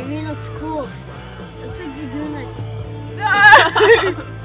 Adrian looks cool. Looks like you're doing like.